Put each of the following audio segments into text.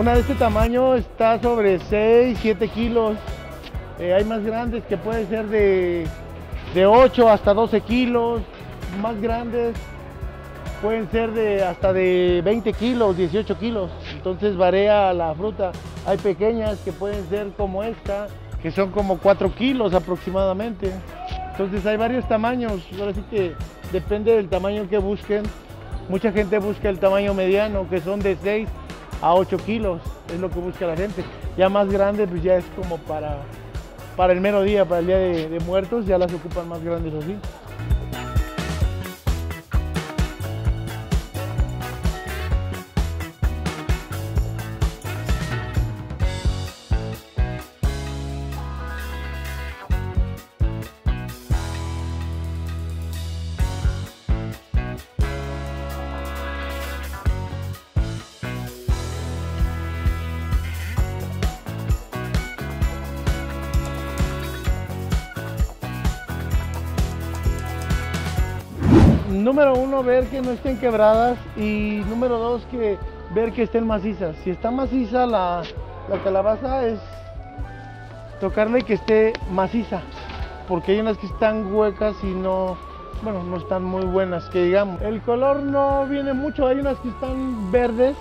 Una de este tamaño está sobre 6, 7 kilos. Eh, hay más grandes que pueden ser de, de 8 hasta 12 kilos. Más grandes pueden ser de hasta de 20 kilos, 18 kilos. Entonces varía la fruta. Hay pequeñas que pueden ser como esta, que son como 4 kilos aproximadamente. Entonces hay varios tamaños. Ahora sí que depende del tamaño que busquen. Mucha gente busca el tamaño mediano, que son de 6 a 8 kilos. Es lo que busca la gente. Ya más grande, pues ya es como para, para el mero día, para el día de, de muertos, ya las ocupan más grandes así. Número uno, ver que no estén quebradas y número dos, que ver que estén macizas. Si está maciza la, la calabaza es tocarle que esté maciza, porque hay unas que están huecas y no, bueno, no están muy buenas, que digamos. El color no viene mucho, hay unas que están verdes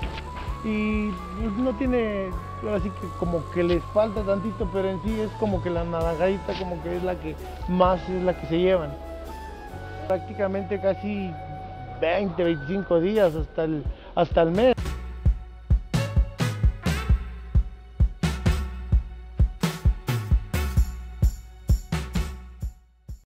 y no tiene, así que como que les falta tantito, pero en sí es como que la naranjadita como que es la que más es la que se llevan prácticamente casi 20, 25 días hasta el, hasta el mes.